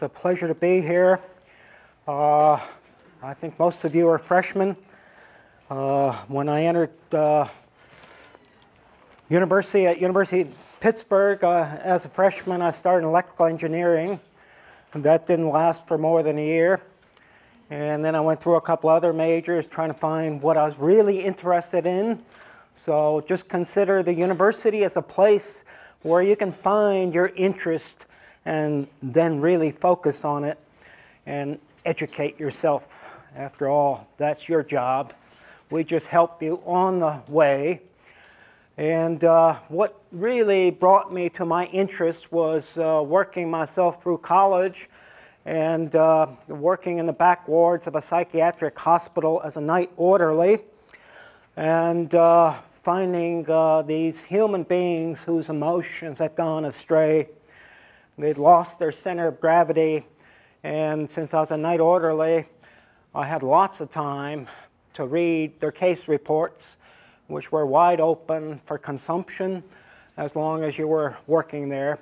It's a pleasure to be here. Uh, I think most of you are freshmen. Uh, when I entered uh, university at University of Pittsburgh uh, as a freshman, I started in electrical engineering. That didn't last for more than a year. And then I went through a couple other majors trying to find what I was really interested in. So just consider the university as a place where you can find your interest and then really focus on it and educate yourself. After all, that's your job. We just help you on the way. And uh, what really brought me to my interest was uh, working myself through college and uh, working in the back wards of a psychiatric hospital as a night orderly and uh, finding uh, these human beings whose emotions had gone astray They'd lost their center of gravity, and since I was a night orderly, I had lots of time to read their case reports, which were wide open for consumption as long as you were working there.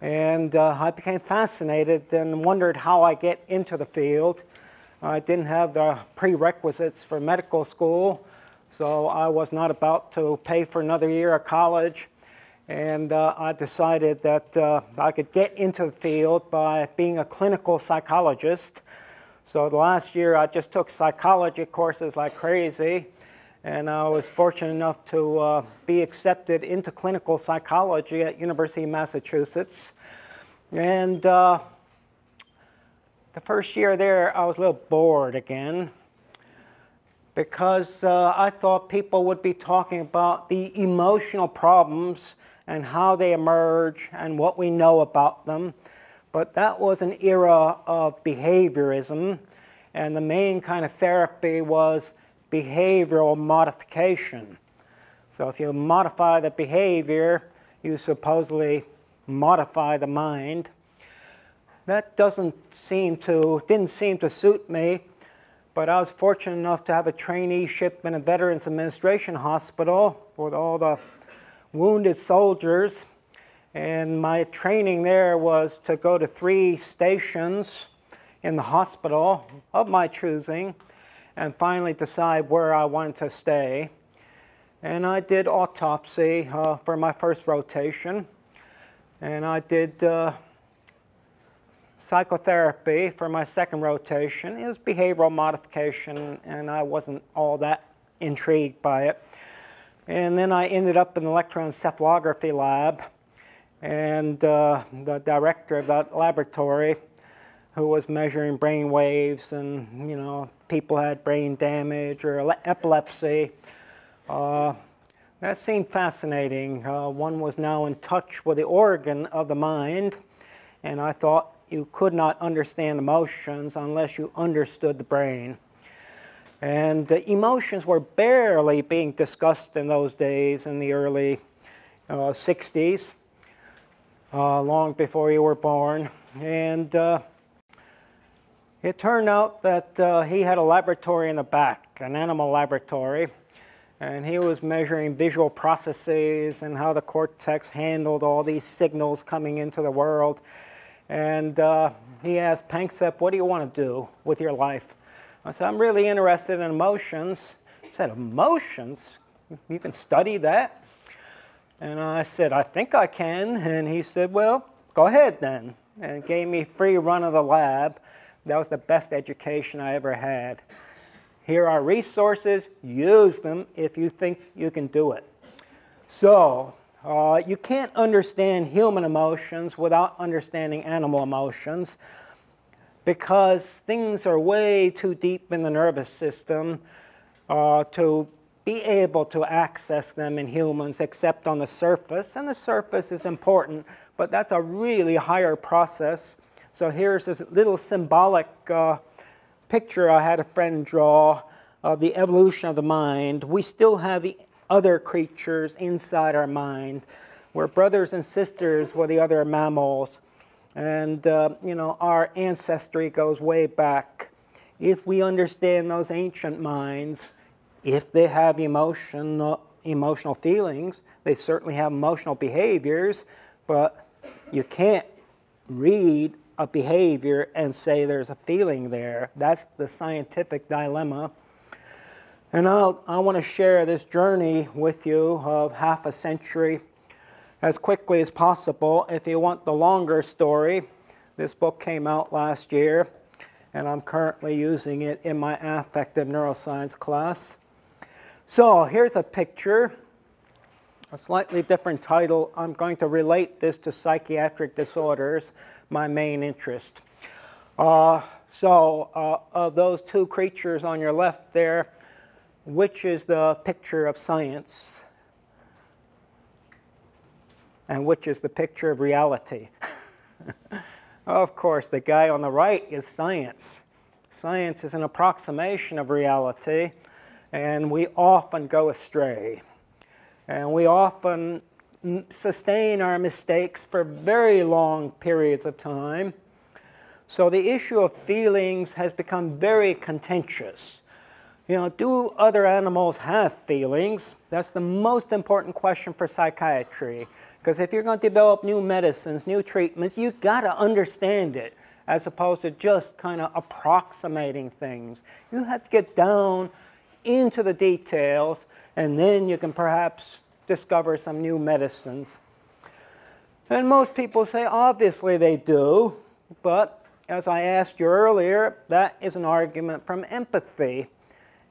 And uh, I became fascinated and wondered how I get into the field. I didn't have the prerequisites for medical school, so I was not about to pay for another year of college and uh, I decided that uh, I could get into the field by being a clinical psychologist. So the last year I just took psychology courses like crazy, and I was fortunate enough to uh, be accepted into clinical psychology at University of Massachusetts. And uh, the first year there, I was a little bored again because uh, I thought people would be talking about the emotional problems and how they emerge and what we know about them. But that was an era of behaviorism, and the main kind of therapy was behavioral modification. So if you modify the behavior, you supposedly modify the mind. That doesn't seem to, didn't seem to suit me, but I was fortunate enough to have a traineeship in a Veterans Administration hospital with all the wounded soldiers. And my training there was to go to three stations in the hospital of my choosing and finally decide where I wanted to stay. And I did autopsy uh, for my first rotation. And I did uh, psychotherapy for my second rotation. It was behavioral modification, and I wasn't all that intrigued by it. And then I ended up in the electroencephalography lab, and uh, the director of that laboratory, who was measuring brain waves, and you know, people had brain damage or epilepsy. Uh, that seemed fascinating. Uh, one was now in touch with the organ of the mind, and I thought you could not understand emotions unless you understood the brain. And emotions were barely being discussed in those days in the early uh, 60s, uh, long before you were born. And uh, it turned out that uh, he had a laboratory in the back, an animal laboratory, and he was measuring visual processes and how the cortex handled all these signals coming into the world. And uh, he asked Panksepp, what do you want to do with your life? I said, I'm really interested in emotions. He said, Emotions? You can study that? And I said, I think I can. And he said, Well, go ahead then. And gave me free run of the lab. That was the best education I ever had. Here are resources, use them if you think you can do it. So, uh, you can't understand human emotions without understanding animal emotions because things are way too deep in the nervous system uh, to be able to access them in humans except on the surface. And the surface is important, but that's a really higher process. So here's this little symbolic uh, picture I had a friend draw of the evolution of the mind. We still have the other creatures inside our mind. We're brothers and sisters with the other mammals. And, uh, you know, our ancestry goes way back. If we understand those ancient minds, if they have emotion, emotional feelings, they certainly have emotional behaviors, but you can't read a behavior and say there's a feeling there. That's the scientific dilemma. And I'll, I want to share this journey with you of half a century as quickly as possible. If you want the longer story, this book came out last year, and I'm currently using it in my affective neuroscience class. So here's a picture, a slightly different title. I'm going to relate this to psychiatric disorders, my main interest. Uh, so uh, of those two creatures on your left there, which is the picture of science and which is the picture of reality. of course, the guy on the right is science. Science is an approximation of reality, and we often go astray. And we often sustain our mistakes for very long periods of time. So the issue of feelings has become very contentious. You know, do other animals have feelings? That's the most important question for psychiatry. Because if you're going to develop new medicines, new treatments, you've got to understand it as opposed to just kind of approximating things. You have to get down into the details, and then you can perhaps discover some new medicines. And most people say, obviously they do, but as I asked you earlier, that is an argument from empathy.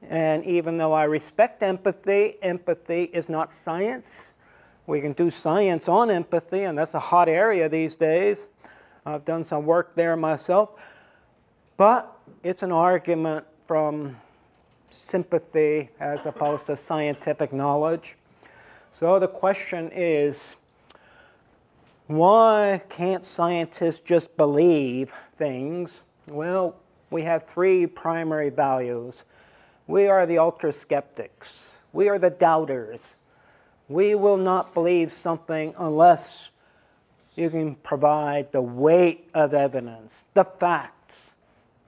And even though I respect empathy, empathy is not science. We can do science on empathy, and that's a hot area these days. I've done some work there myself. But it's an argument from sympathy as opposed to scientific knowledge. So the question is why can't scientists just believe things? Well, we have three primary values we are the ultra skeptics. We are the doubters. We will not believe something unless you can provide the weight of evidence, the facts.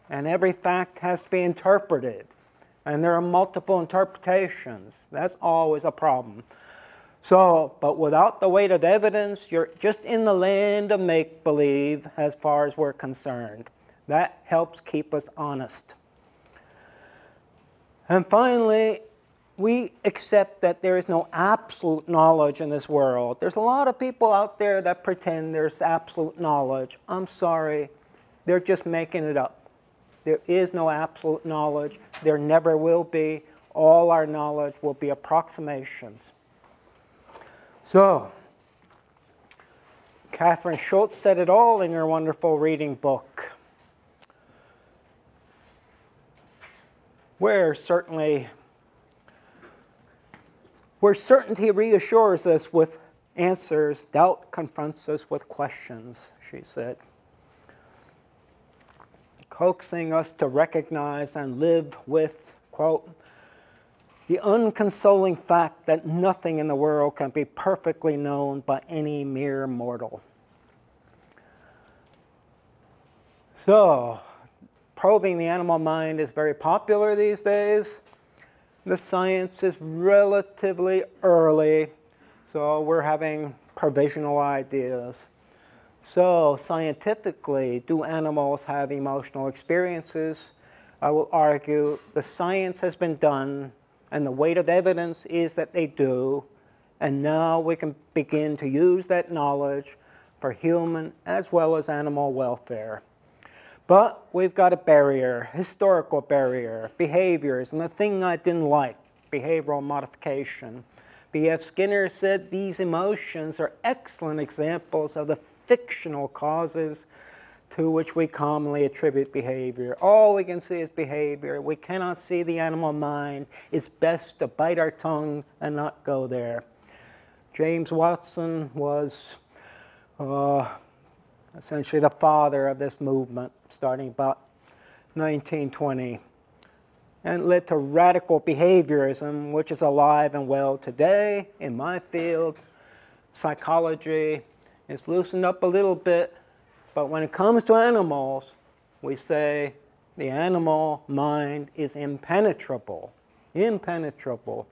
And every fact has to be interpreted. And there are multiple interpretations. That's always a problem. So, but without the weight of evidence, you're just in the land of make believe as far as we're concerned. That helps keep us honest. And finally, we accept that there is no absolute knowledge in this world. There's a lot of people out there that pretend there's absolute knowledge. I'm sorry, they're just making it up. There is no absolute knowledge. There never will be. All our knowledge will be approximations. So, Kathryn Schulz said it all in her wonderful reading book. Where certainly where certainty reassures us with answers, doubt confronts us with questions, she said. Coaxing us to recognize and live with, quote, the unconsoling fact that nothing in the world can be perfectly known by any mere mortal. So, probing the animal mind is very popular these days. The science is relatively early, so we're having provisional ideas. So scientifically, do animals have emotional experiences? I will argue the science has been done and the weight of evidence is that they do. And now we can begin to use that knowledge for human as well as animal welfare. But we've got a barrier, historical barrier, behaviors, and the thing I didn't like, behavioral modification. B.F. Skinner said these emotions are excellent examples of the fictional causes to which we commonly attribute behavior. All we can see is behavior. We cannot see the animal mind. It's best to bite our tongue and not go there. James Watson was uh, essentially the father of this movement starting about 1920 and led to radical behaviorism, which is alive and well today in my field. Psychology is loosened up a little bit, but when it comes to animals, we say the animal mind is impenetrable. Impenetrable.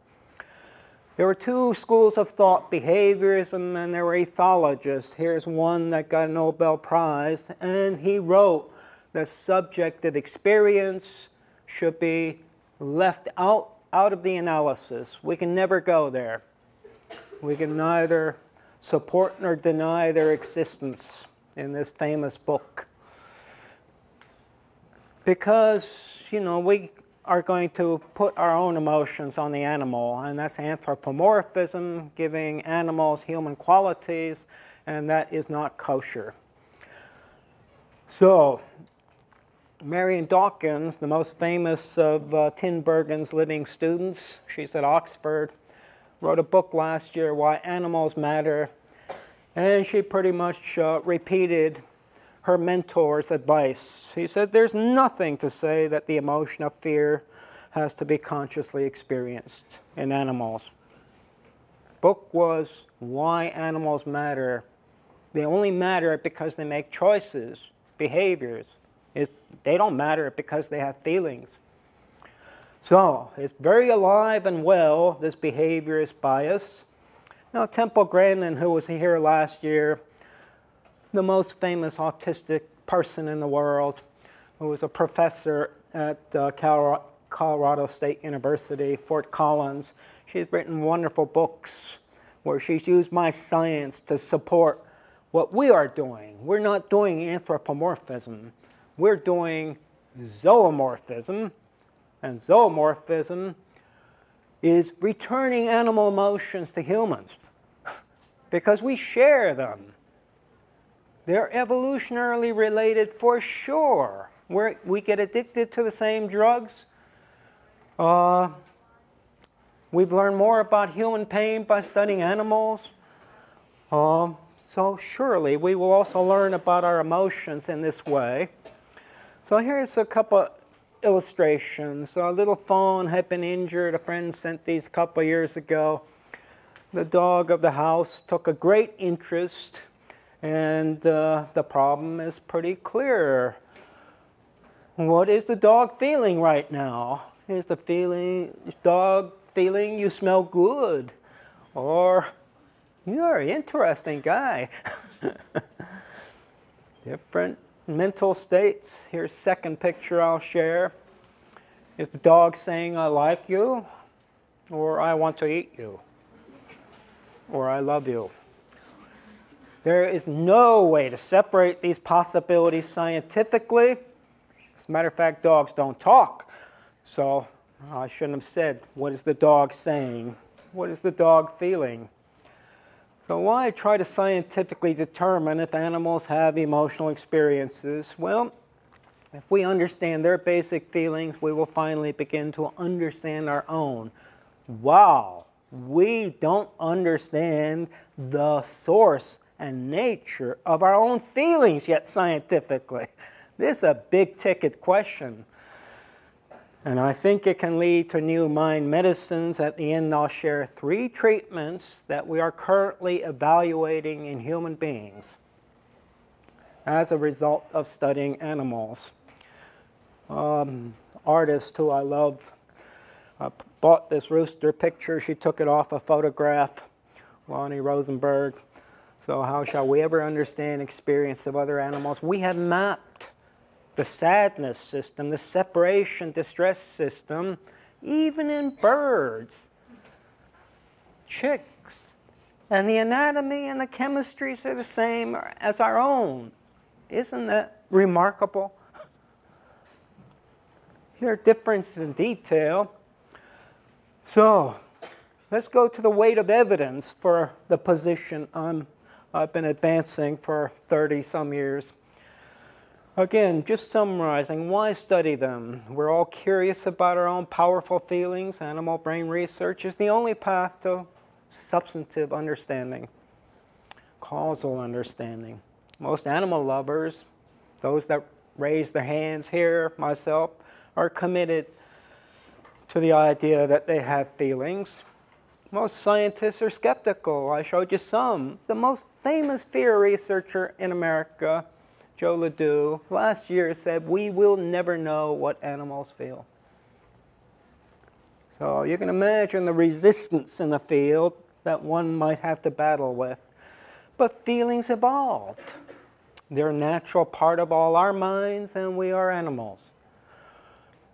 There were two schools of thought, behaviorism and there were ethologists. Here's one that got a Nobel Prize, and he wrote that subjective experience should be left out, out of the analysis. We can never go there. We can neither support nor deny their existence in this famous book. Because, you know, we are going to put our own emotions on the animal, and that's anthropomorphism, giving animals human qualities, and that is not kosher. So, Marian Dawkins, the most famous of uh, Tinbergen's living students, she's at Oxford, wrote a book last year, Why Animals Matter, and she pretty much uh, repeated her mentor's advice. He said, There's nothing to say that the emotion of fear has to be consciously experienced in animals. Book was Why Animals Matter. They only matter because they make choices, behaviors. It, they don't matter because they have feelings. So it's very alive and well, this behaviorist bias. Now, Temple Grandin, who was here last year, the most famous autistic person in the world, who was a professor at uh, Colorado State University, Fort Collins. She's written wonderful books where she's used my science to support what we are doing. We're not doing anthropomorphism. We're doing zoomorphism. And zoomorphism is returning animal emotions to humans because we share them. They're evolutionarily related for sure. We're, we get addicted to the same drugs. Uh, we've learned more about human pain by studying animals. Uh, so surely we will also learn about our emotions in this way. So here's a couple illustrations. A little fawn had been injured. A friend sent these a couple years ago. The dog of the house took a great interest and uh, the problem is pretty clear. What is the dog feeling right now? Is the feeling dog feeling you smell good? Or you're an interesting guy. Different mental states. Here's second picture I'll share. Is the dog saying I like you? Or I want to eat you? Or I love you? There is no way to separate these possibilities scientifically. As a matter of fact, dogs don't talk. So I shouldn't have said, what is the dog saying? What is the dog feeling? So why try to scientifically determine if animals have emotional experiences? Well, if we understand their basic feelings, we will finally begin to understand our own. Wow, we don't understand the source and nature of our own feelings yet scientifically? This is a big ticket question. And I think it can lead to new mind medicines. At the end, I'll share three treatments that we are currently evaluating in human beings as a result of studying animals. Um, artist who I love uh, bought this rooster picture. She took it off a photograph, Lonnie Rosenberg. So how shall we ever understand experience of other animals? We have mapped the sadness system, the separation distress system, even in birds, chicks. And the anatomy and the chemistries are the same as our own. Isn't that remarkable? There are differences in detail. So let's go to the weight of evidence for the position I'm I've been advancing for 30 some years. Again, just summarizing, why study them? We're all curious about our own powerful feelings. Animal brain research is the only path to substantive understanding, causal understanding. Most animal lovers, those that raise their hands here, myself, are committed to the idea that they have feelings. Most scientists are skeptical. I showed you some. The most famous fear researcher in America, Joe LeDoux, last year said, we will never know what animals feel. So you can imagine the resistance in the field that one might have to battle with. But feelings evolved. They're a natural part of all our minds, and we are animals.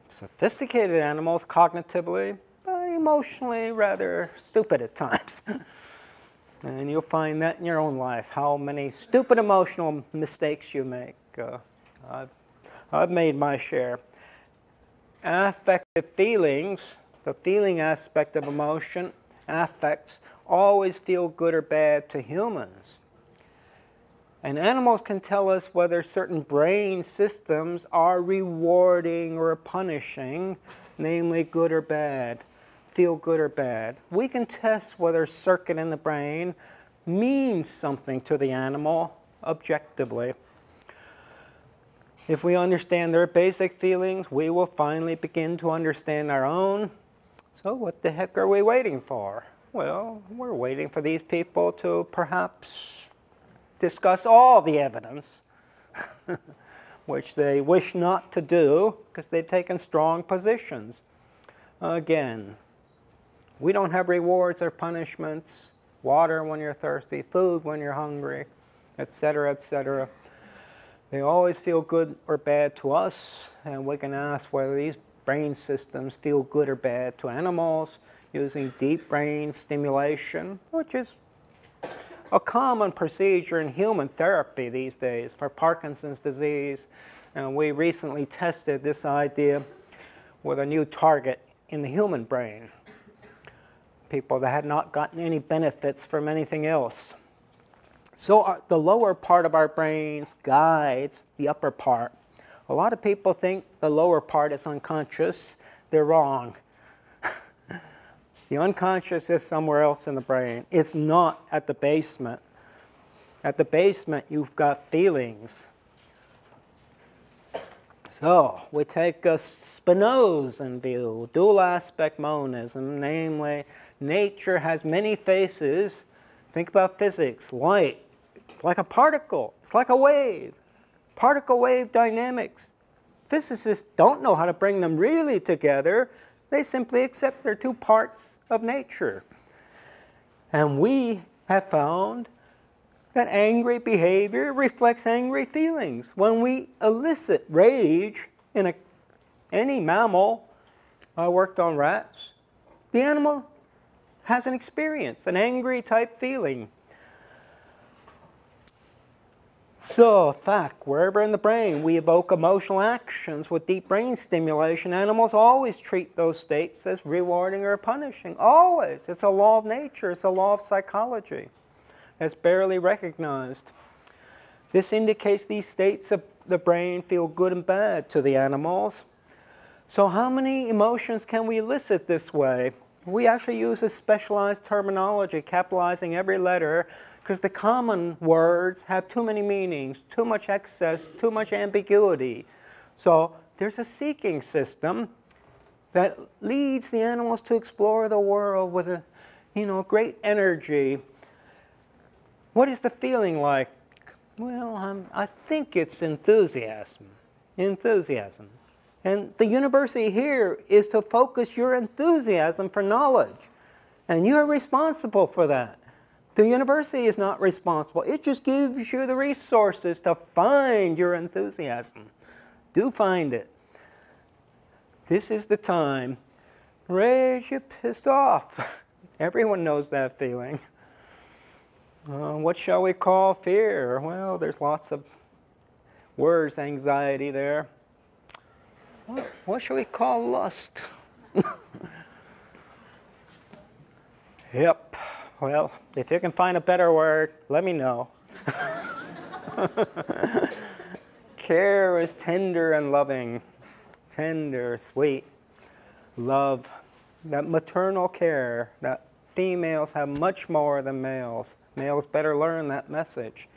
Sophisticated animals, cognitively, emotionally, rather stupid at times. and you'll find that in your own life, how many stupid emotional mistakes you make. Uh, I've, I've made my share. Affective feelings, the feeling aspect of emotion, affects, always feel good or bad to humans. And animals can tell us whether certain brain systems are rewarding or punishing, namely good or bad, feel good or bad. We can test whether a circuit in the brain means something to the animal objectively. If we understand their basic feelings, we will finally begin to understand our own. So, what the heck are we waiting for? Well, we're waiting for these people to perhaps discuss all the evidence, which they wish not to do because they've taken strong positions. Again, we don't have rewards or punishments, water when you're thirsty, food when you're hungry, etc., etc. They always feel good or bad to us, and we can ask whether these brain systems feel good or bad to animals using deep brain stimulation, which is a common procedure in human therapy these days for Parkinson's disease. And we recently tested this idea with a new target in the human brain. People that had not gotten any benefits from anything else. So our, uh, the lower part of our brains guides the upper part. A lot of people think the lower part is unconscious. They're wrong. The unconscious is somewhere else in the brain. It's not at the basement. At the basement, you've got feelings. So, we take a Spinozan view, dual aspect monism, namely, nature has many faces. Think about physics, light. It's like a particle, it's like a wave. Particle wave dynamics. Physicists don't know how to bring them really together they simply accept they're two parts of nature. And we have found that angry behavior reflects angry feelings. When we elicit rage in a, any mammal, I worked on rats, the animal has an experience, an angry type feeling. So, fact, wherever in the brain we evoke emotional actions with deep brain stimulation, animals always treat those states as rewarding or punishing. Always. It's a law of nature, it's a law of psychology. It's barely recognized. This indicates these states of the brain feel good and bad to the animals. So, how many emotions can we elicit this way? We actually use a specialized terminology, capitalizing every letter because the common words have too many meanings, too much excess, too much ambiguity. So there's a seeking system that leads the animals to explore the world with a, you know, great energy. What is the feeling like? Well, I'm, I think it's enthusiasm. Enthusiasm. And the university here is to focus your enthusiasm for knowledge. And you're responsible for that. The university is not responsible. It just gives you the resources to find your enthusiasm. Do find it. This is the time. Rage, you're pissed off. Everyone knows that feeling. Uh, what shall we call fear? Well, there's lots of words, anxiety there. What, what shall we call lust? yep. Well, if you can find a better word, let me know. Care is tender and loving, tender, sweet, love, that maternal care that females have much more than males. Males better learn that message.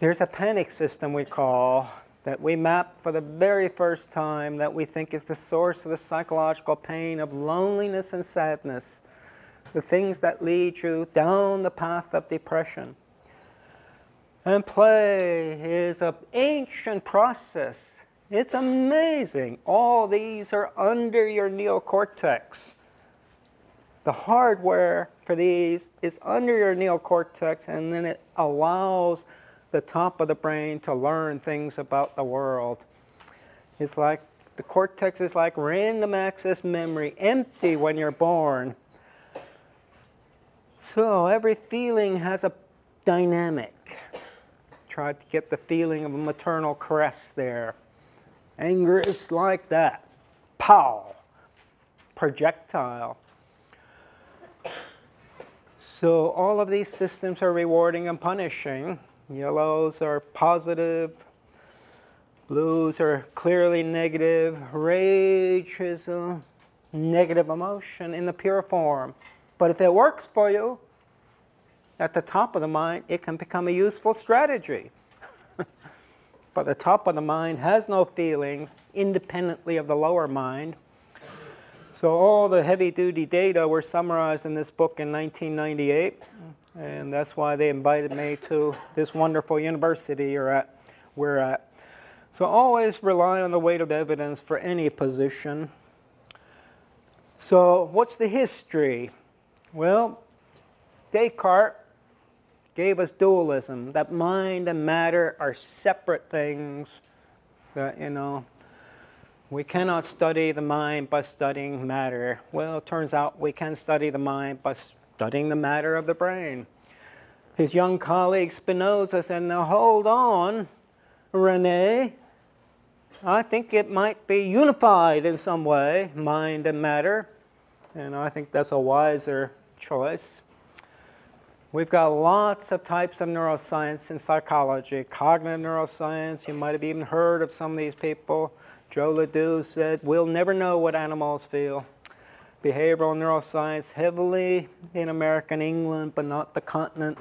There's a panic system we call that we map for the very first time that we think is the source of the psychological pain of loneliness and sadness the things that lead you down the path of depression. And play is an ancient process It's amazing. All these are under your neocortex. The hardware for these is under your neocortex, and then it allows the top of the brain to learn things about the world. It's like the cortex is like random access memory, empty when you're born. So every feeling has a dynamic. Tried to get the feeling of a maternal caress there. Anger is like that. Pow! Projectile. So all of these systems are rewarding and punishing. Yellows are positive, blues are clearly negative. Rage is a negative emotion in the pure form. But if it works for you, at the top of the mind, it can become a useful strategy. but the top of the mind has no feelings independently of the lower mind. So all the heavy-duty data were summarized in this book in 1998. And that's why they invited me to this wonderful university you're at, we're at. So always rely on the weight of evidence for any position. So what's the history? Well, Descartes gave us dualism, that mind and matter are separate things, that, you know, we cannot study the mind by studying matter. Well, it turns out we can study the mind by studying the matter of the brain. His young colleague Spinoza said, Now hold on, Rene. I think it might be unified in some way, mind and matter. And I think that's a wiser choice. We've got lots of types of neuroscience in psychology. Cognitive neuroscience, you might have even heard of some of these people. Joe LeDoux said, We'll never know what animals feel behavioral neuroscience, heavily in American England, but not the continent,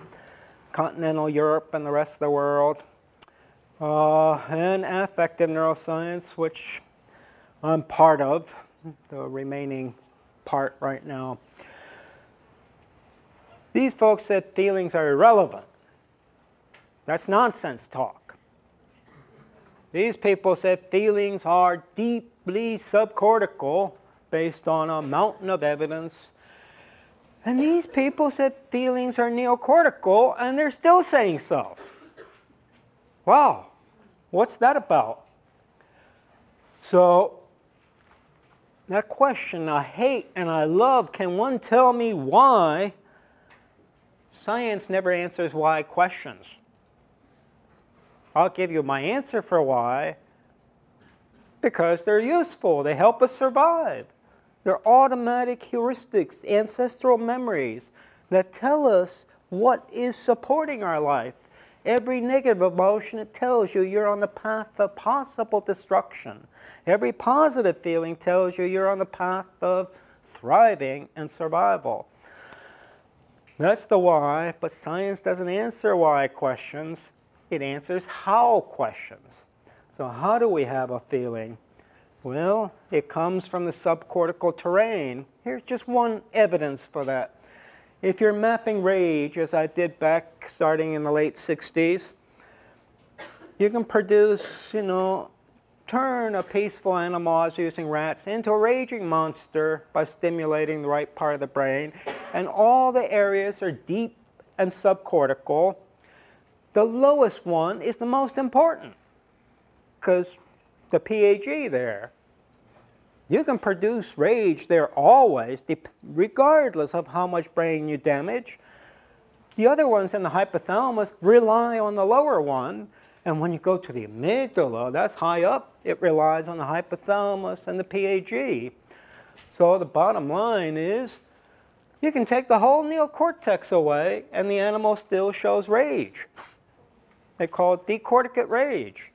continental Europe and the rest of the world. Uh, and affective neuroscience, which I'm part of, the remaining part right now. These folks said feelings are irrelevant. That's nonsense talk. These people said feelings are deeply subcortical based on a mountain of evidence. And these people said feelings are neocortical, and they're still saying so. Wow, what's that about? So, that question I hate and I love can one tell me why? Science never answers why questions. I'll give you my answer for why because they're useful, they help us survive. They're automatic heuristics, ancestral memories that tell us what is supporting our life. Every negative emotion, it tells you you're on the path of possible destruction. Every positive feeling tells you you're on the path of thriving and survival. That's the why, but science doesn't answer why questions. It answers how questions. So how do we have a feeling? Well, it comes from the subcortical terrain. Here's just one evidence for that. If you're mapping rage, as I did back starting in the late 60s, you can produce, you know, turn a peaceful animal, I was using rats, into a raging monster by stimulating the right part of the brain. And all the areas are deep and subcortical. The lowest one is the most important because the PAG there. You can produce rage there always, regardless of how much brain you damage. The other ones in the hypothalamus rely on the lower one. And when you go to the amygdala, that's high up, it relies on the hypothalamus and the PAG. So the bottom line is you can take the whole neocortex away and the animal still shows rage. They call it decorticate rage.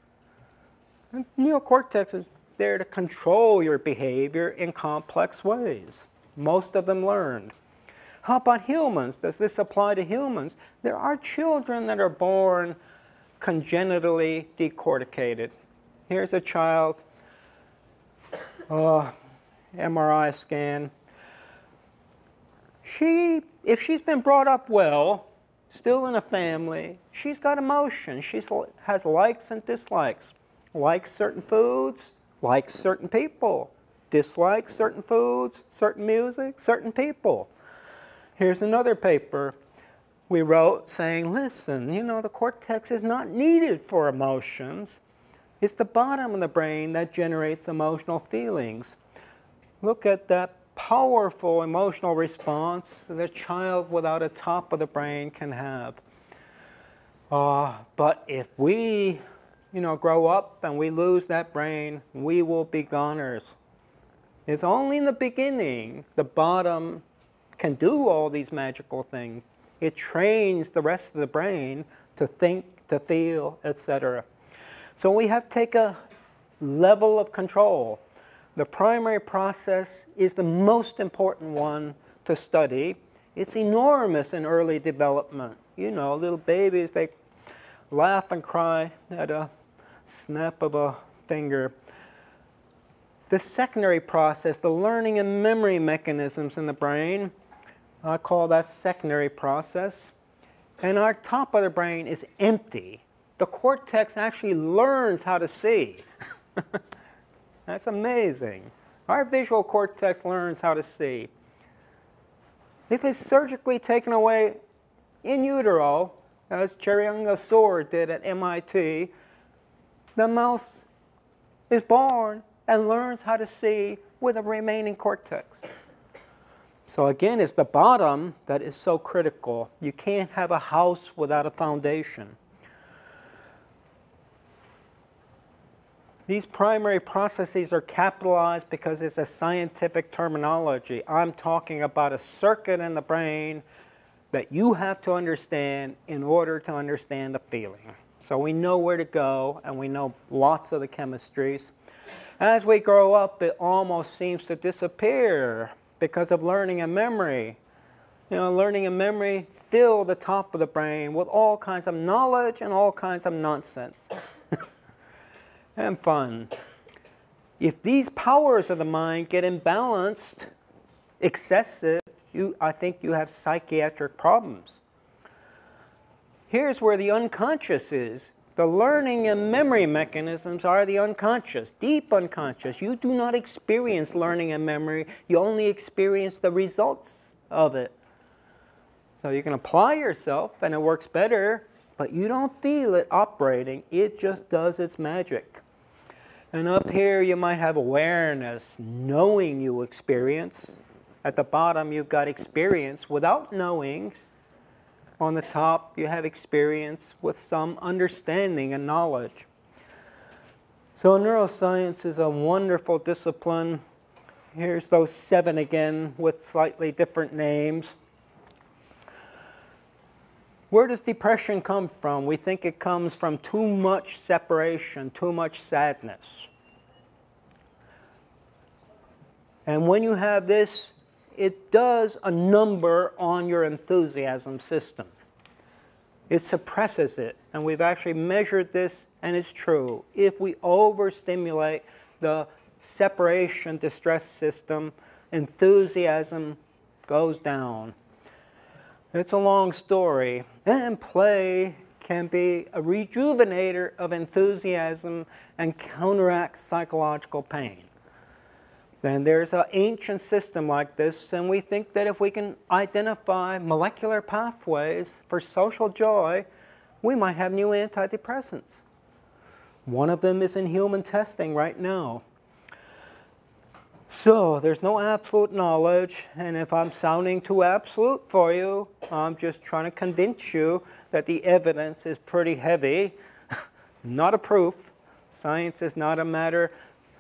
And neocortex is there to control your behavior in complex ways. Most of them learned. How about humans? Does this apply to humans? There are children that are born congenitally decorticated. Here's a child, uh, MRI scan. She, if she's been brought up well, still in a family, she's got emotions. She has likes and dislikes. likes certain foods, likes certain people, dislikes certain foods, certain music, certain people. Here's another paper we wrote saying, listen, you know, the cortex is not needed for emotions. It's the bottom of the brain that generates emotional feelings. Look at that powerful emotional response that a child without a top of the brain can have. Uh, but if we, you know, grow up and we lose that brain, we will be goners. It's only in the beginning the bottom can do all these magical things. It trains the rest of the brain to think, to feel, etc. So we have to take a level of control. The primary process is the most important one to study. It's enormous in early development. You know, little babies, they laugh and cry at a snap of a finger. The secondary process, the learning and memory mechanisms in the brain, I call that secondary process. And our top of the brain is empty. The cortex actually learns how to see. That's amazing. Our visual cortex learns how to see. If it's surgically taken away in utero, as Chiryang Asor did at MIT, the mouse is born and learns how to see with a remaining cortex. So again, it's the bottom that is so critical. You can't have a house without a foundation. These primary processes are capitalized because it's a scientific terminology. I'm talking about a circuit in the brain that you have to understand in order to understand the feeling. So we know where to go and we know lots of the chemistries. As we grow up, it almost seems to disappear because of learning and memory. You know, learning and memory fill the top of the brain with all kinds of knowledge and all kinds of nonsense and fun. If these powers of the mind get imbalanced, excessive, you, I think you have psychiatric problems. Here's where the unconscious is. The learning and memory mechanisms are the unconscious, deep unconscious. You do not experience learning and memory, you only experience the results of it. So you can apply yourself and it works better, but you don't feel it operating, it just does its magic. And up here, you might have awareness, knowing you experience. At the bottom, you've got experience without knowing. On the top, you have experience with some understanding and knowledge. So, neuroscience is a wonderful discipline. Here's those seven again with slightly different names. Where does depression come from? We think it comes from too much separation, too much sadness. And when you have this, it does a number on your enthusiasm system. It suppresses it. And we've actually measured this, and it's true. If we overstimulate the separation distress system, enthusiasm goes down. It's a long story. And play can be a rejuvenator of enthusiasm and counteract psychological pain. Then there's an ancient system like this, and we think that if we can identify molecular pathways for social joy, we might have new antidepressants. One of them is in human testing right now. So there's no absolute knowledge, and if I'm sounding too absolute for you, I'm just trying to convince you that the evidence is pretty heavy, not a proof. Science is not a matter.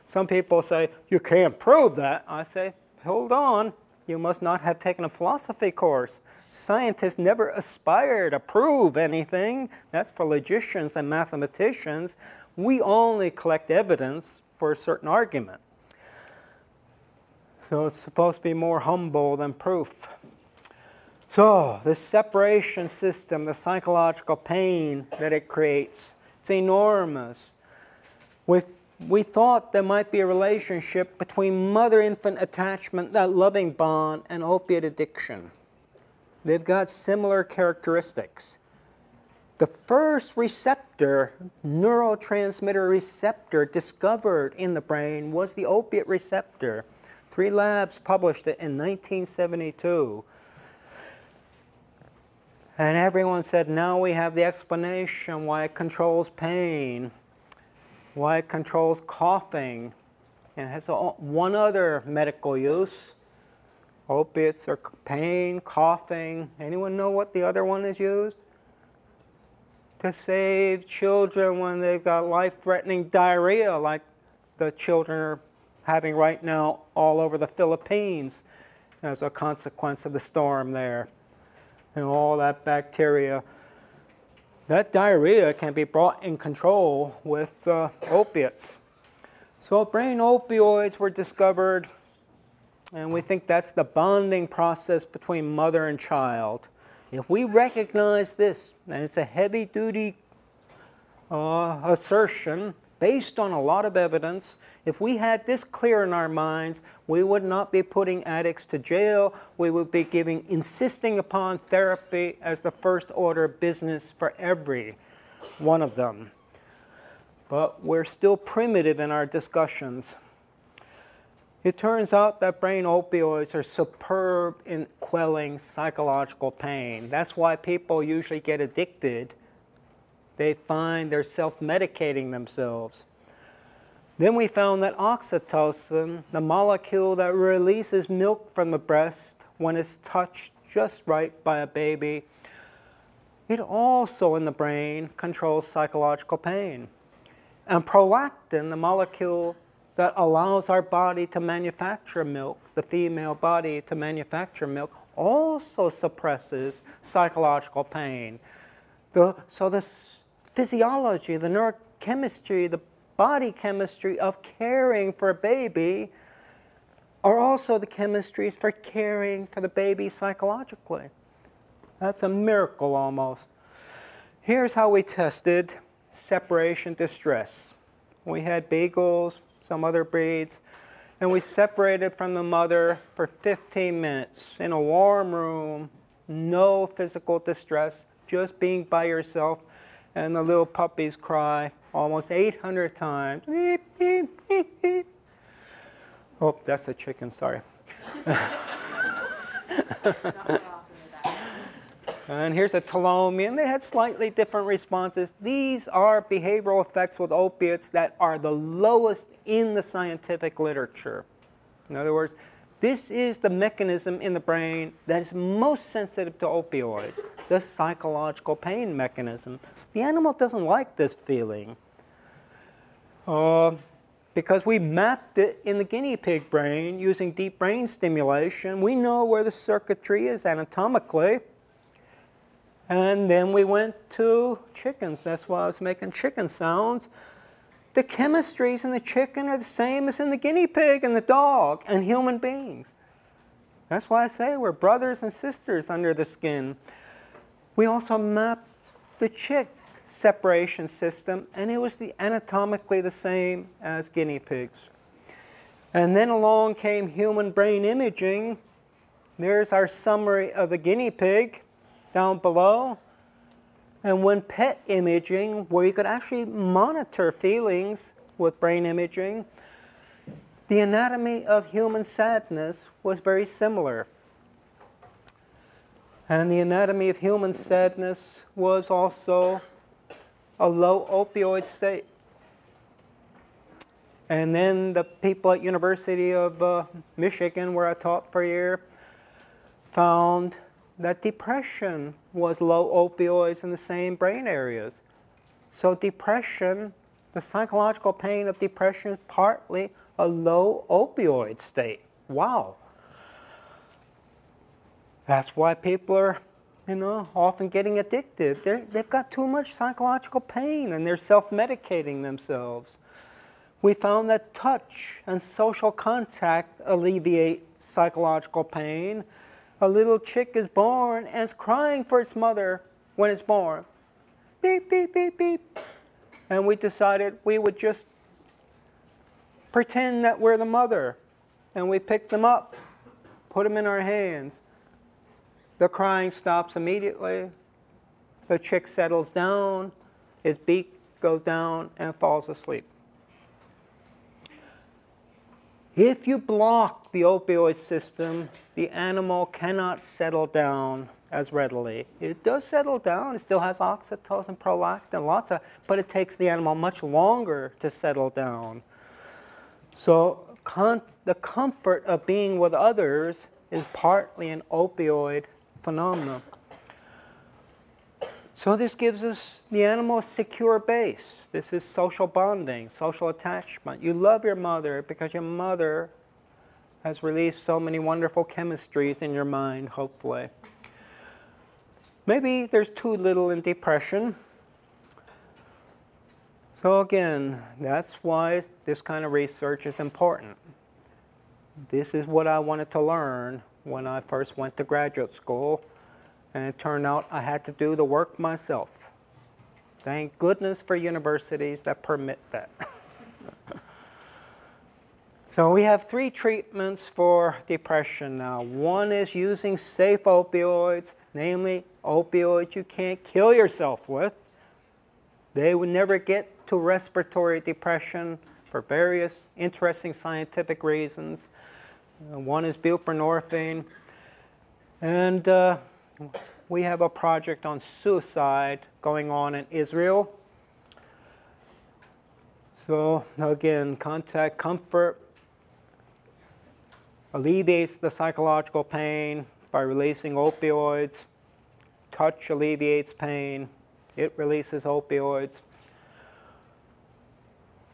Some people say, you can't prove that. I say, hold on, you must not have taken a philosophy course. Scientists never aspire to prove anything. That's for logicians and mathematicians. We only collect evidence for a certain argument. So it's supposed to be more humble than proof. So, the separation system, the psychological pain that it creates, it's enormous. We, we thought there might be a relationship between mother infant attachment, that loving bond, and opiate addiction. They've got similar characteristics. the first receptor, neurotransmitter receptor discovered in the brain was the opiate receptor. Three labs published it in 1972. And everyone said, now we have the explanation why it controls pain, why it controls coughing, and it has one other medical use. Opiates are pain, coughing. Anyone know what the other one is used? to save children when they've got life-threatening diarrhea like the children are having right now all over the Philippines as a consequence of the storm there. And all that bacteria. That diarrhea can be brought in control with uh, opiates. So brain opioids were discovered, and we think that's the bonding process between mother and child. If we recognize this, and it's a heavy duty uh, assertion based on a lot of evidence, if we had this clear in our minds, we would not be putting addicts to jail. We would be giving, insisting upon therapy as the first order of business for every one of them. But we're still primitive in our discussions. It turns out that brain opioids are superb in quelling psychological pain. That's why people usually get addicted. They find they're self-medicating themselves. Then we found that oxytocin, the molecule that releases milk from the breast when it's touched just right by a baby, it also in the brain controls psychological pain. And prolactin, the molecule that allows our body to manufacture milk, the female body to manufacture milk, also suppresses psychological pain. The, so the physiology, the neurochemistry, the body chemistry of caring for a baby are also the chemistries for caring for the baby psychologically. That's a miracle almost. Here's how we tested separation distress. We had beagles, some other breeds. And we separated from the mother for 15 minutes in a warm room, no physical distress, just being by yourself. And the little puppies cry almost 800 times. Beep, beep, beep, beep. Oh, that's a chicken, sorry. And here's a tolomian. They had slightly different responses. These are behavioral effects with opiates that are the lowest in the scientific literature. In other words, this is the mechanism in the brain that is most sensitive to opioids, the psychological pain mechanism. The animal doesn't like this feeling. Uh, because we mapped it in the guinea pig brain using deep brain stimulation. We know where the circuitry is anatomically. And then we went to chickens. That's why I was making chicken sounds. The chemistries in the chicken are the same as in the guinea pig and the dog and human beings. That's why I say we're brothers and sisters under the skin. We also mapped the chick separation system, and it was the anatomically the same as guinea pigs. And then along came human brain imaging. There's our summary of the guinea pig down below. And when PET imaging, where you could actually monitor feelings with brain imaging, the anatomy of human sadness was very similar. And the anatomy of human sadness was also a low opioid state. And then the people at University of uh, Michigan, where I taught for a year, found that depression was low opioids in the same brain areas. So depression, the psychological pain of depression is partly a low opioid state. Wow. That's why people are, you know, often getting addicted. they they've got too much psychological pain and they're self-medicating themselves. We found that touch and social contact alleviate psychological pain a little chick is born and is crying for its mother when it's born. Beep, beep, beep, beep. And we decided we would just pretend that we're the mother. And we pick them up, put them in our hands. The crying stops immediately. the chick settles down, its beak goes down, and falls asleep. If you block the opioid system, the animal cannot settle down as readily. It does settle down. It still has oxytocin, prolactin, lots of, but it takes the animal much longer to settle down. So the comfort of being with others is partly an opioid phenomenon. So this gives us the animal a secure base. This is social bonding, social attachment. You love your mother because your mother has released so many wonderful chemistries in your mind, hopefully. Maybe there's too little in depression. So again, that's why this kind of research is important. This is what I wanted to learn when I first went to graduate school, and it turned out I had to do the work myself. Thank goodness for universities that permit that. So we have three treatments for depression now. One is using safe opioids, namely opioids you can't kill yourself with. They would never get to respiratory depression for various interesting scientific reasons. Uh, one is buprenorphine. And uh, we have a project on suicide going on in Israel. So again, contact comfort alleviates the psychological pain by releasing opioids. Touch alleviates pain. It releases opioids.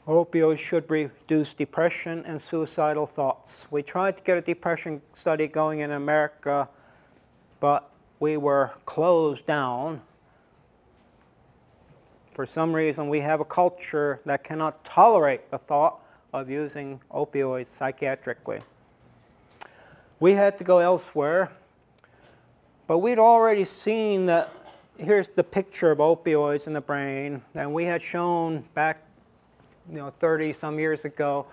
Opioids should reduce depression and suicidal thoughts. We tried to get a depression study going in America, but we were closed down. For some reason, we have a culture that cannot tolerate the thought of using opioids psychiatrically. We had to go elsewhere, but we'd already seen that here's the picture of opioids in the brain, and we had shown back you know, 30 some years ago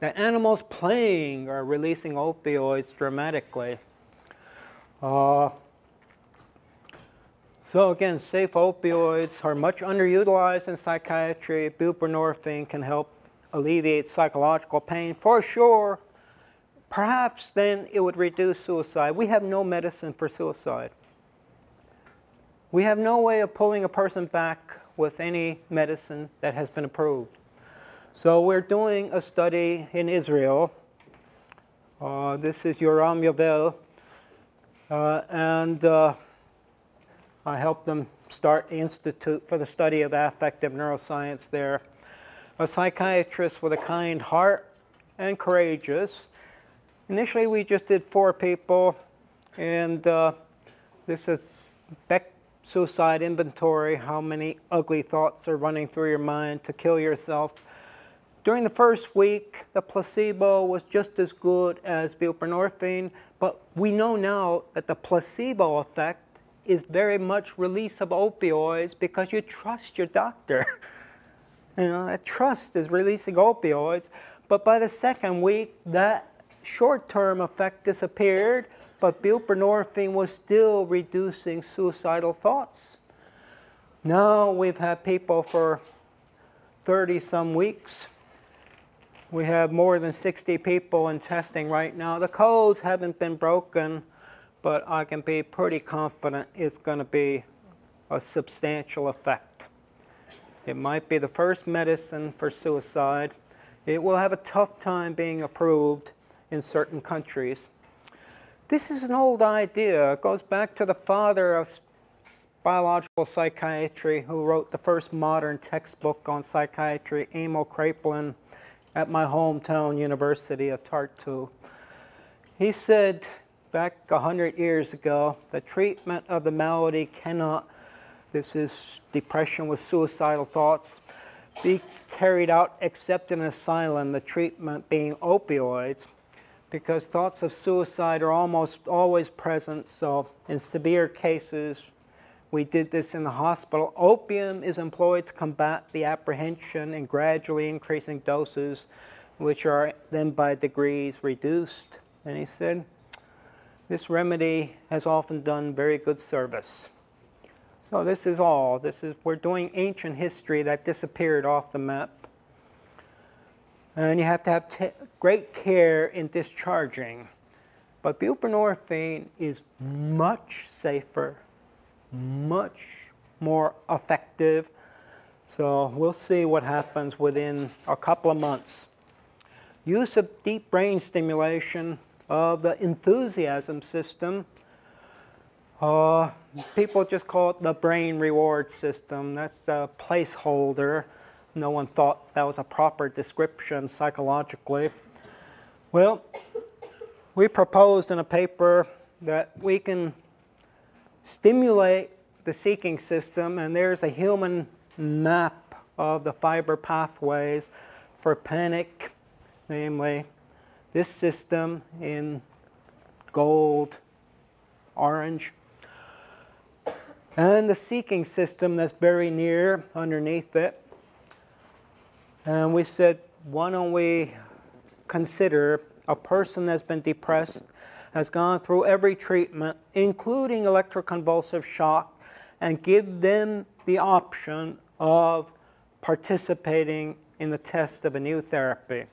that animals playing are releasing opioids dramatically. Uh, so again, safe opioids are much underutilized in psychiatry. Buprenorphine can help alleviate psychological pain for sure, Perhaps then it would reduce suicide. We have no medicine for suicide. We have no way of pulling a person back with any medicine that has been approved. So we're doing a study in Israel. Uh, this is Yoram Yovel. Uh, and uh, I helped them start the Institute for the Study of Affective Neuroscience there. A psychiatrist with a kind heart and courageous Initially, we just did four people, and uh, this is Beck suicide inventory, how many ugly thoughts are running through your mind to kill yourself. During the first week, the placebo was just as good as buprenorphine, but we know now that the placebo effect is very much release of opioids because you trust your doctor. you know, that trust is releasing opioids. But by the second week, that short-term effect disappeared, but buprenorphine was still reducing suicidal thoughts. Now we've had people for 30 some weeks. We have more than 60 people in testing right now. The codes haven't been broken, but I can be pretty confident it's going to be a substantial effect. It might be the first medicine for suicide. It will have a tough time being approved in certain countries. This is an old idea. It goes back to the father of biological psychiatry who wrote the first modern textbook on psychiatry, Emil Kraepelin, at my hometown university of Tartu. He said back 100 years ago, the treatment of the malady cannot, this is depression with suicidal thoughts, be carried out except in asylum, the treatment being opioids because thoughts of suicide are almost always present. So in severe cases, we did this in the hospital. Opium is employed to combat the apprehension in gradually increasing doses, which are then by degrees reduced. And he said, this remedy has often done very good service. So this is all. This is we're doing ancient history that disappeared off the map. And you have to have great care in discharging. But buprenorphine is much safer, much more effective. So we'll see what happens within a couple of months. Use of deep brain stimulation of the enthusiasm system. Uh, people just call it the brain reward system. That's a placeholder. No one thought that was a proper description psychologically. Well, we proposed in a paper that we can stimulate the seeking system, and there's a human map of the fiber pathways for panic, namely this system in gold, orange, and the seeking system that's very near underneath it. And we said, why don't we consider a person that's been depressed, has gone through every treatment, including electroconvulsive shock, and give them the option of participating in the test of a new therapy.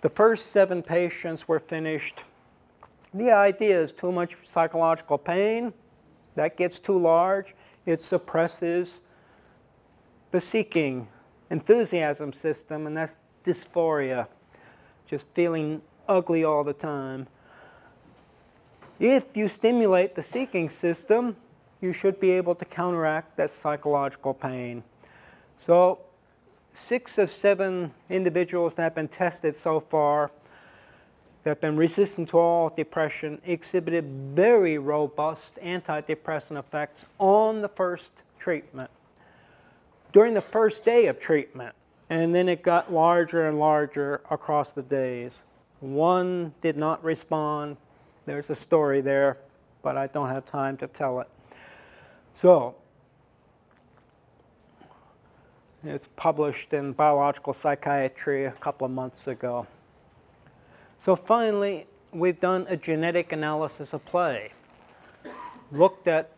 The first seven patients were finished. The idea is too much psychological pain, that gets too large, it suppresses the seeking enthusiasm system, and that's dysphoria, just feeling ugly all the time. If you stimulate the seeking system, you should be able to counteract that psychological pain. So, six of seven individuals that have been tested so far that have been resistant to all depression exhibited very robust antidepressant effects on the first treatment during the first day of treatment. And then it got larger and larger across the days. One did not respond. There's a story there, but I don't have time to tell it. So, it's published in Biological Psychiatry a couple of months ago. So finally, we've done a genetic analysis of play. Looked at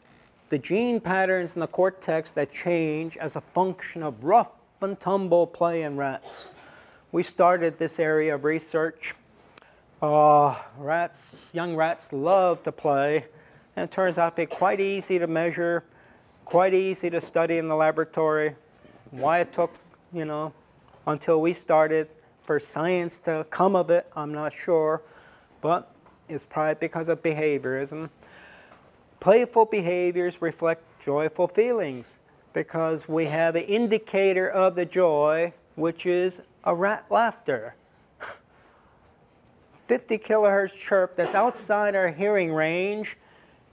the gene patterns in the cortex that change as a function of rough and tumble play in rats. We started this area of research. Uh, rats, young rats love to play, and it turns out to be quite easy to measure, quite easy to study in the laboratory. Why it took, you know, until we started for science to come of it, I'm not sure, but it's probably because of behaviorism. Playful behaviors reflect joyful feelings because we have an indicator of the joy, which is a rat laughter. 50 kilohertz chirp that's outside our hearing range,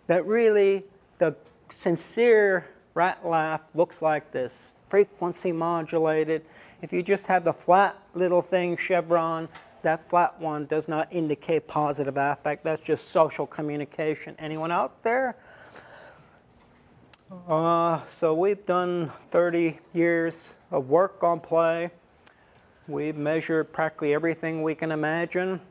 that really the sincere rat laugh looks like this, frequency modulated. If you just have the flat little thing chevron, that flat one does not indicate positive affect. That's just social communication. Anyone out there? Uh, so we've done 30 years of work on play. We've measured practically everything we can imagine.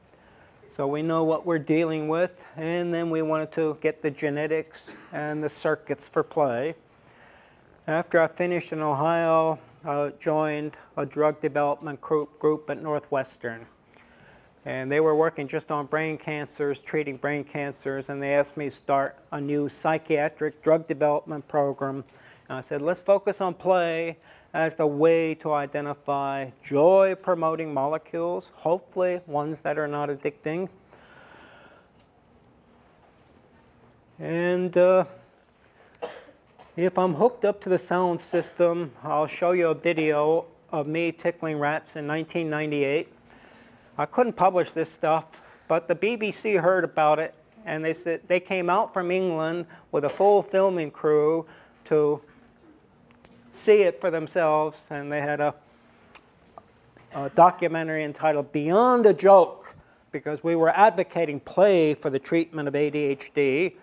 So we know what we're dealing with. And then we wanted to get the genetics and the circuits for play. After I finished in Ohio, I joined a drug development group, group at Northwestern. And they were working just on brain cancers, treating brain cancers, and they asked me to start a new psychiatric drug development program. And I said, let's focus on play as the way to identify joy promoting molecules, hopefully ones that are not addicting. And uh, if I'm hooked up to the sound system, I'll show you a video of me tickling rats in 1998. I couldn't publish this stuff, but the BBC heard about it, and they said they came out from England with a full filming crew to see it for themselves, and they had a, a documentary entitled Beyond a Joke, because we were advocating play for the treatment of ADHD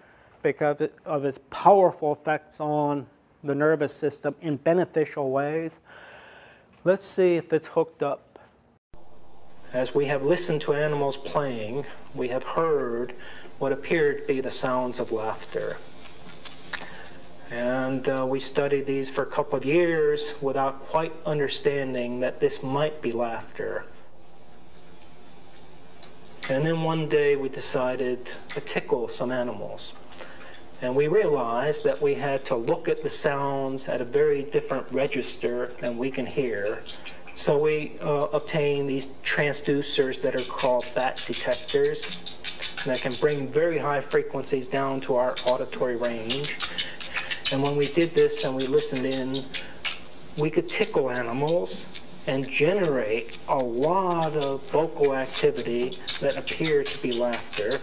because of its powerful effects on the nervous system in beneficial ways. Let's see if it's hooked up. As we have listened to animals playing, we have heard what appeared to be the sounds of laughter. And uh, we studied these for a couple of years without quite understanding that this might be laughter. And then one day we decided to tickle some animals. And we realized that we had to look at the sounds at a very different register than we can hear. So we uh, obtained these transducers that are called bat detectors that can bring very high frequencies down to our auditory range. And when we did this and we listened in, we could tickle animals and generate a lot of vocal activity that appeared to be laughter.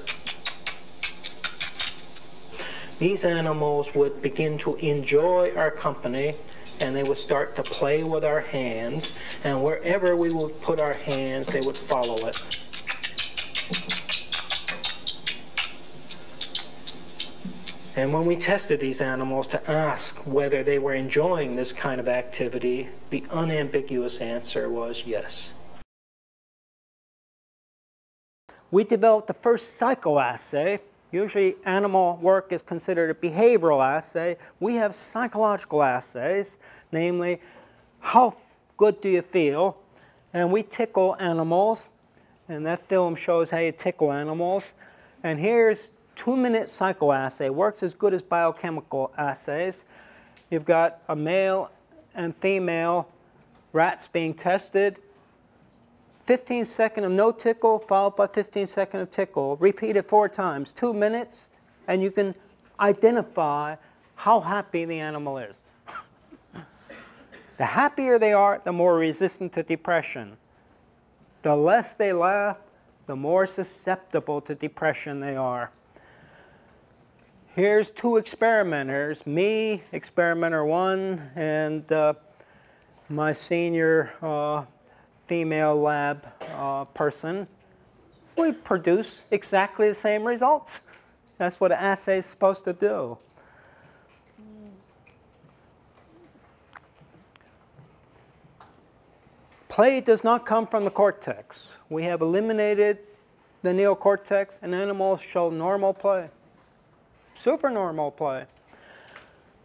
These animals would begin to enjoy our company and they would start to play with our hands and wherever we would put our hands they would follow it. And when we tested these animals to ask whether they were enjoying this kind of activity, the unambiguous answer was yes. We developed the first psychoassay. Usually animal work is considered a behavioral assay. We have psychological assays, namely, how good do you feel? And we tickle animals, and that film shows how you tickle animals. And here's two-minute psychoassay works as good as biochemical assays. You've got a male and female rats being tested. 15 second of no tickle followed by 15 second of tickle. Repeat it four times, two minutes, and you can identify how happy the animal is. the happier they are, the more resistant to depression. The less they laugh, the more susceptible to depression they are. Here's two experimenters, me, experimenter one, and uh, my senior uh, female lab uh, person. We produce exactly the same results. That's what an assay is supposed to do. Play does not come from the cortex. We have eliminated the neocortex and animals show normal play supernormal play.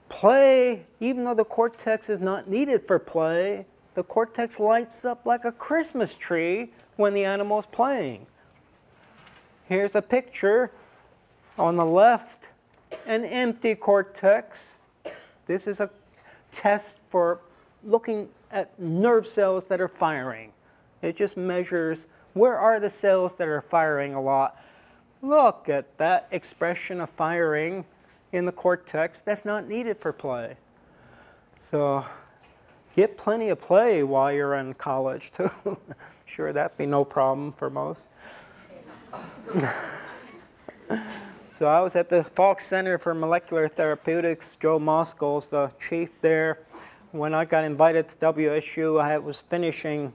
Play, even though the cortex is not needed for play, the cortex lights up like a Christmas tree when the animal is playing. Here's a picture. On the left, an empty cortex. This is a test for looking at nerve cells that are firing. It just measures where are the cells that are firing a lot Look at that expression of firing in the cortex. That's not needed for play. So get plenty of play while you're in college too. sure, that'd be no problem for most. so I was at the Falk Center for Molecular Therapeutics. Joe Moskal's the chief there. When I got invited to WSU, I was finishing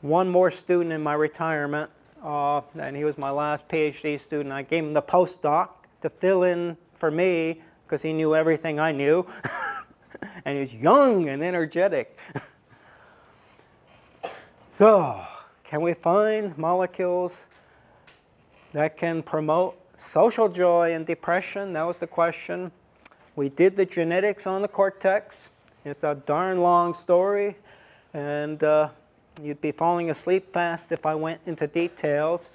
one more student in my retirement uh, and he was my last PhD student. I gave him the postdoc to fill in for me because he knew everything I knew. and he was young and energetic. so, can we find molecules that can promote social joy and depression? That was the question. We did the genetics on the cortex. It's a darn long story. And uh, You'd be falling asleep fast if I went into details.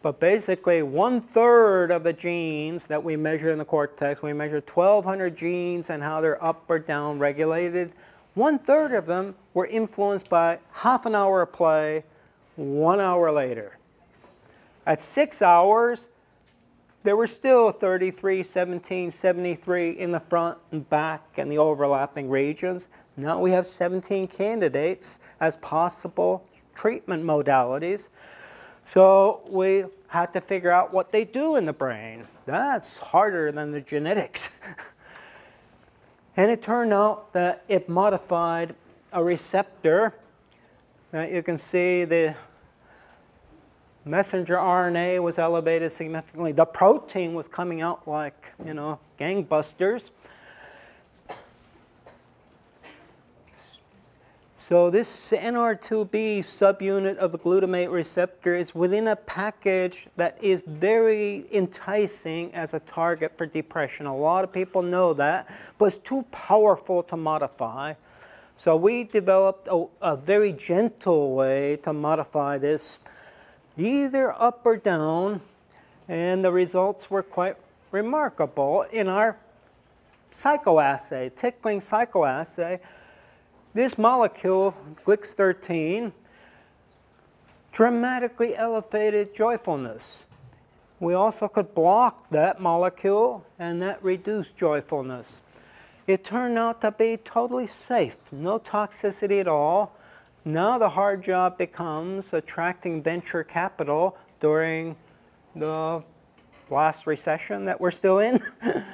But basically, one third of the genes that we measure in the cortex, we measure 1,200 genes and how they're up or down regulated. One third of them were influenced by half an hour of play, one hour later. At six hours, there were still 33, 17, 73 in the front and back and the overlapping regions. Now we have 17 candidates as possible treatment modalities. So we had to figure out what they do in the brain. That's harder than the genetics. and it turned out that it modified a receptor. Now you can see the messenger RNA was elevated significantly. The protein was coming out like, you know, gangbusters. So this NR2B subunit of the glutamate receptor is within a package that is very enticing as a target for depression. A lot of people know that, but it's too powerful to modify. So we developed a, a very gentle way to modify this, either up or down, and the results were quite remarkable in our psychoassay, tickling psychoassay this molecule, GLYX-13, dramatically elevated joyfulness. We also could block that molecule and that reduced joyfulness. It turned out to be totally safe, no toxicity at all. Now the hard job becomes attracting venture capital during the last recession that we're still in.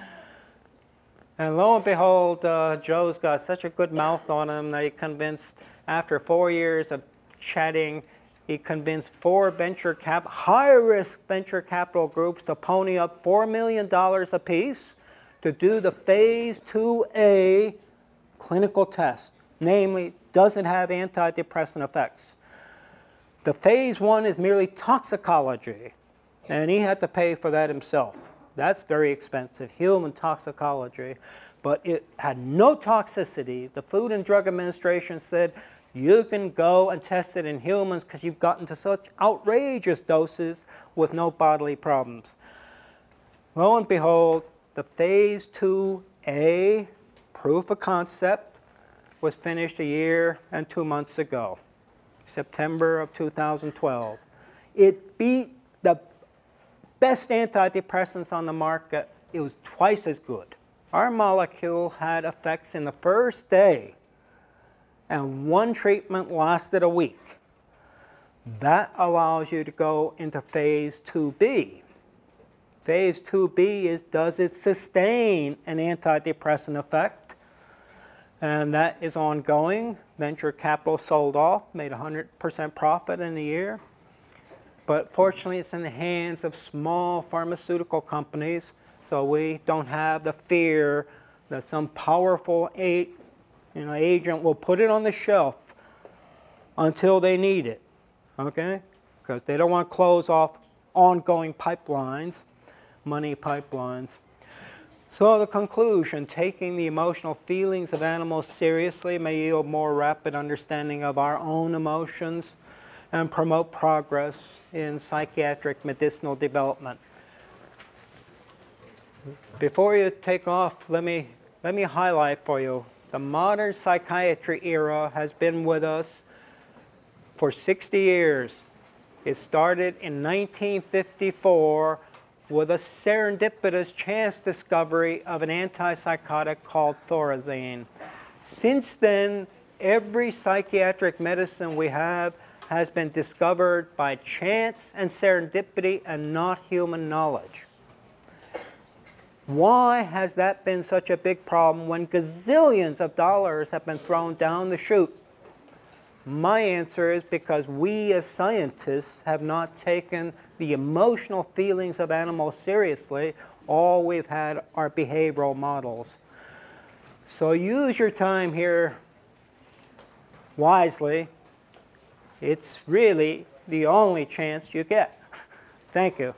And lo and behold, uh, Joe's got such a good mouth on him that he convinced, after four years of chatting, he convinced four venture cap, high-risk venture capital groups to pony up $4 million apiece to do the phase 2A clinical test. Namely, does it have antidepressant effects? The phase one is merely toxicology, and he had to pay for that himself. That's very expensive, human toxicology, but it had no toxicity. The Food and Drug Administration said you can go and test it in humans because you've gotten to such outrageous doses with no bodily problems. Lo and behold, the phase 2A proof of concept was finished a year and two months ago, September of 2012. It beat the best antidepressants on the market, it was twice as good. Our molecule had effects in the first day, and one treatment lasted a week. That allows you to go into phase 2B. Phase 2B is does it sustain an antidepressant effect? And that is ongoing. Venture capital sold off, made 100% profit in a year. But fortunately, it's in the hands of small pharmaceutical companies, so we don't have the fear that some powerful you know, agent will put it on the shelf until they need it, okay? Because they don't want to close off ongoing pipelines, money pipelines. So the conclusion, taking the emotional feelings of animals seriously may yield more rapid understanding of our own emotions and promote progress in psychiatric medicinal development. Before you take off, let me, let me highlight for you the modern psychiatry era has been with us for 60 years. It started in 1954 with a serendipitous chance discovery of an antipsychotic called thorazine. Since then, every psychiatric medicine we have has been discovered by chance and serendipity and not human knowledge. Why has that been such a big problem when gazillions of dollars have been thrown down the chute? My answer is because we as scientists have not taken the emotional feelings of animals seriously. All we've had are behavioral models. So use your time here wisely it's really the only chance you get. Thank you.